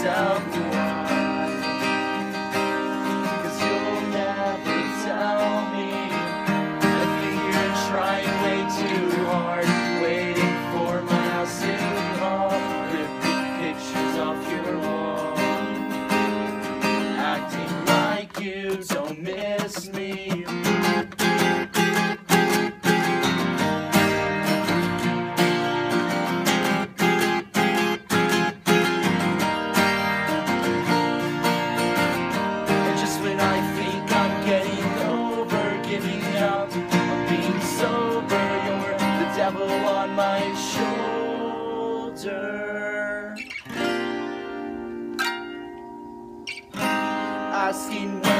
yourself Cause you'll never tell me. You're trying way too hard Waiting for my Ripping pictures off your wall. Acting like you don't miss me. On my shoulder. Asking when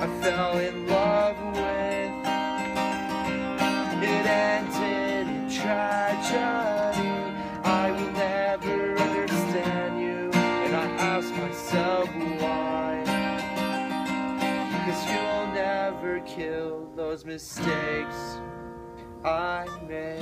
I fell in love with. It ended in tragedy. I will never understand you, and I ask myself why. Because you'll never kill those mistakes I made.